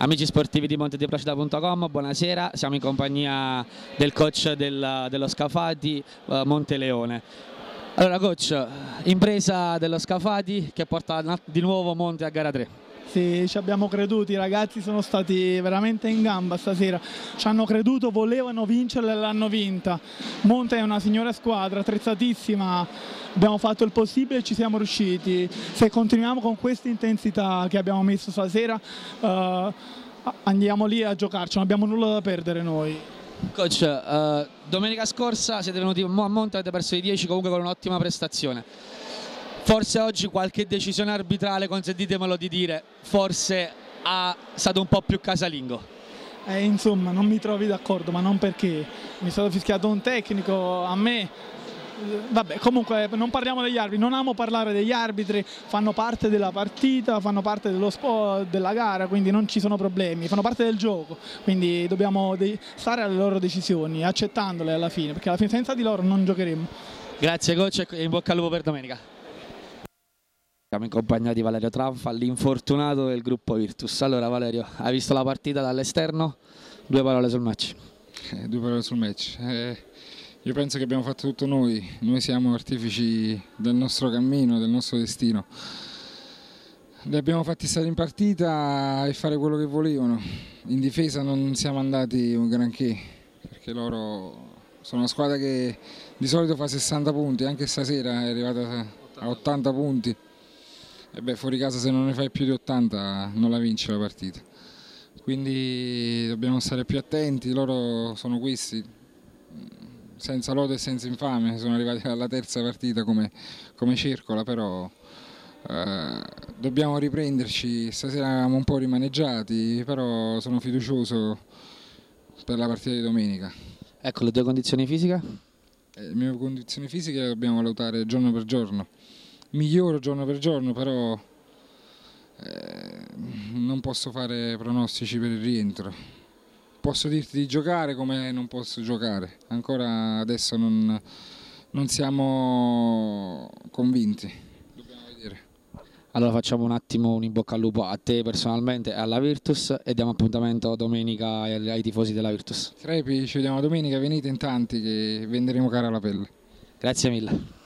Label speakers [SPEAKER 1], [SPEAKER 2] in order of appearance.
[SPEAKER 1] Amici sportivi di montediplacida.com, buonasera, siamo in compagnia del coach del, dello Scafati, uh, Monteleone. Allora coach, impresa dello Scafati che porta di nuovo Monte a gara 3.
[SPEAKER 2] Sì, ci abbiamo creduto, i ragazzi sono stati veramente in gamba stasera, ci hanno creduto, volevano vincerla e l'hanno vinta. Monte è una signora squadra, attrezzatissima, abbiamo fatto il possibile e ci siamo riusciti. Se continuiamo con questa intensità che abbiamo messo stasera uh, andiamo lì a giocarci, non abbiamo nulla da perdere noi.
[SPEAKER 1] Coach, uh, domenica scorsa siete venuti a Monte, avete perso i 10 comunque con un'ottima prestazione. Forse oggi qualche decisione arbitrale, consentitemelo di dire, forse è stato un po' più casalingo.
[SPEAKER 2] Eh, insomma, non mi trovi d'accordo, ma non perché mi è stato fischiato un tecnico, a me vabbè, comunque non parliamo degli arbitri, non amo parlare degli arbitri, fanno parte della partita, fanno parte dello sport, della gara, quindi non ci sono problemi, fanno parte del gioco, quindi dobbiamo stare alle loro decisioni, accettandole alla fine, perché alla fine senza di loro non giocheremo.
[SPEAKER 1] Grazie coach e in bocca al lupo per domenica. Siamo in compagnia di Valerio Tranfa, l'infortunato del gruppo Virtus. Allora Valerio, hai visto la partita dall'esterno? Due parole sul match.
[SPEAKER 3] Eh, due parole sul match. Eh, io penso che abbiamo fatto tutto noi, noi siamo artefici del nostro cammino, del nostro destino. Li abbiamo fatti stare in partita e fare quello che volevano. In difesa non siamo andati un granché, perché loro sono una squadra che di solito fa 60 punti, anche stasera è arrivata a 80 punti. E beh, fuori casa se non ne fai più di 80 non la vinci la partita. Quindi dobbiamo stare più attenti, loro sono questi, senza lode e senza infame, sono arrivati alla terza partita come, come circola, però eh, dobbiamo riprenderci, stasera eravamo un po' rimaneggiati, però sono fiducioso per la partita di domenica.
[SPEAKER 1] Ecco le tue condizioni fisiche?
[SPEAKER 3] Eh, le mie condizioni fisiche le dobbiamo valutare giorno per giorno, miglioro giorno per giorno, però eh, non posso fare pronostici per il rientro posso dirti di giocare come non posso giocare, ancora adesso non, non siamo convinti. Dobbiamo vedere.
[SPEAKER 1] Allora facciamo un attimo un in bocca al lupo a te personalmente e alla Virtus e diamo appuntamento domenica ai tifosi della Virtus.
[SPEAKER 3] Crepi, ci vediamo domenica, venite in tanti che venderemo cara la pelle.
[SPEAKER 1] Grazie mille.